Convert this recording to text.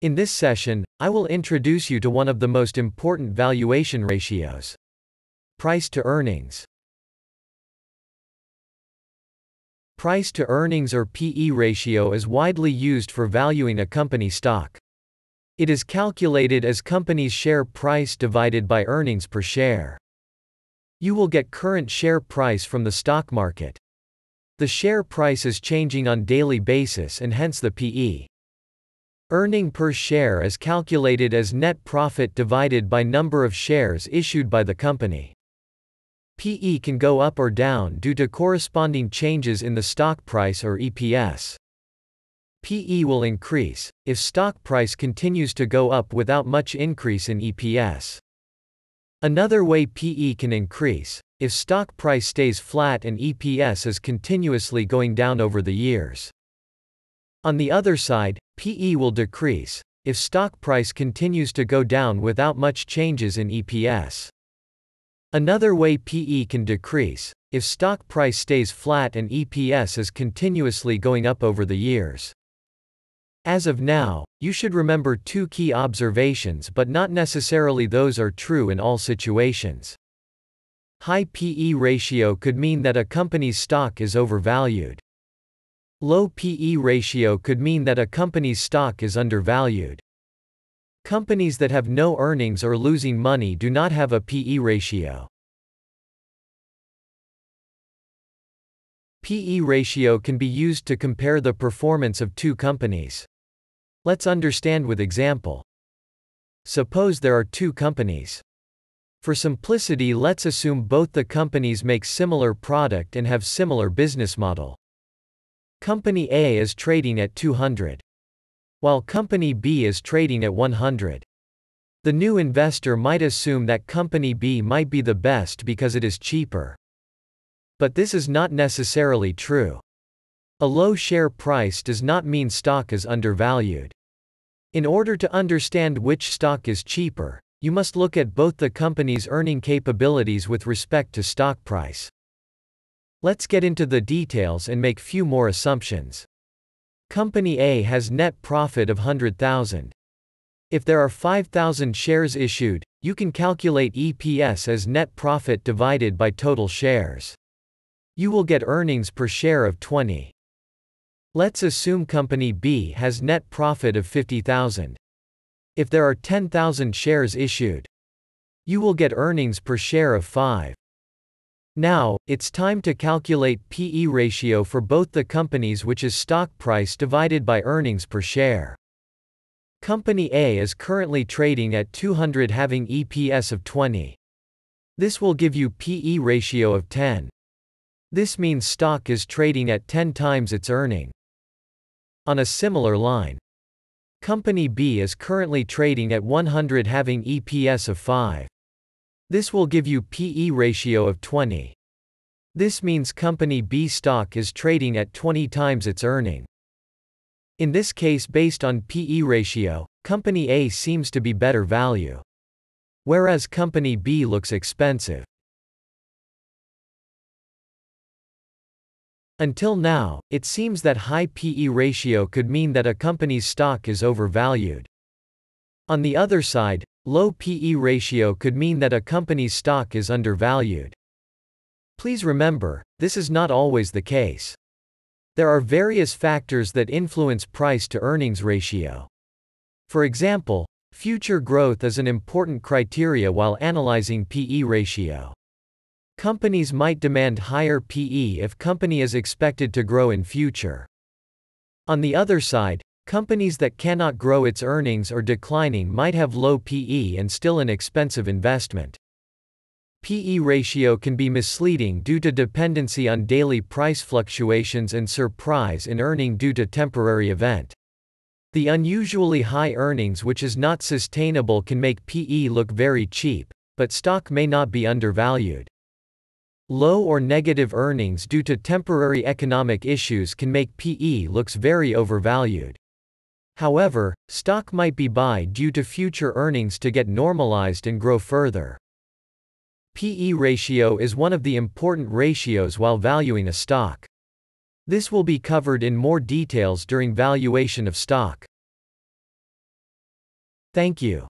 In this session, I will introduce you to one of the most important valuation ratios. Price to earnings. Price to earnings or PE ratio is widely used for valuing a company stock. It is calculated as company's share price divided by earnings per share. You will get current share price from the stock market. The share price is changing on daily basis and hence the PE. Earning per share is calculated as net profit divided by number of shares issued by the company. PE can go up or down due to corresponding changes in the stock price or EPS. PE will increase if stock price continues to go up without much increase in EPS. Another way PE can increase if stock price stays flat and EPS is continuously going down over the years. On the other side, PE will decrease if stock price continues to go down without much changes in EPS. Another way PE can decrease if stock price stays flat and EPS is continuously going up over the years. As of now, you should remember two key observations but not necessarily those are true in all situations. High PE ratio could mean that a company's stock is overvalued. Low PE ratio could mean that a company's stock is undervalued. Companies that have no earnings or losing money do not have a PE ratio. PE ratio can be used to compare the performance of two companies. Let's understand with example. Suppose there are two companies. For simplicity let's assume both the companies make similar product and have similar business model. Company A is trading at 200. While Company B is trading at 100. The new investor might assume that Company B might be the best because it is cheaper. But this is not necessarily true. A low share price does not mean stock is undervalued. In order to understand which stock is cheaper, you must look at both the company's earning capabilities with respect to stock price. Let's get into the details and make few more assumptions. Company A has net profit of 100,000. If there are 5,000 shares issued, you can calculate EPS as net profit divided by total shares. You will get earnings per share of 20. Let's assume company B has net profit of 50,000. If there are 10,000 shares issued, you will get earnings per share of 5. Now, it's time to calculate PE ratio for both the companies which is stock price divided by earnings per share. Company A is currently trading at 200 having EPS of 20. This will give you PE ratio of 10. This means stock is trading at 10 times its earning. On a similar line, Company B is currently trading at 100 having EPS of 5. This will give you PE ratio of 20. This means company B stock is trading at 20 times its earning. In this case based on PE ratio, company A seems to be better value. Whereas company B looks expensive. Until now, it seems that high PE ratio could mean that a company's stock is overvalued. On the other side, Low PE ratio could mean that a company's stock is undervalued. Please remember, this is not always the case. There are various factors that influence price to earnings ratio. For example, future growth is an important criteria while analyzing PE ratio. Companies might demand higher PE if company is expected to grow in future. On the other side, Companies that cannot grow its earnings or declining might have low PE and still an expensive investment. PE ratio can be misleading due to dependency on daily price fluctuations and surprise in earning due to temporary event. The unusually high earnings which is not sustainable can make PE look very cheap, but stock may not be undervalued. Low or negative earnings due to temporary economic issues can make PE looks very overvalued. However, stock might be buy due to future earnings to get normalized and grow further. PE ratio is one of the important ratios while valuing a stock. This will be covered in more details during valuation of stock. Thank you.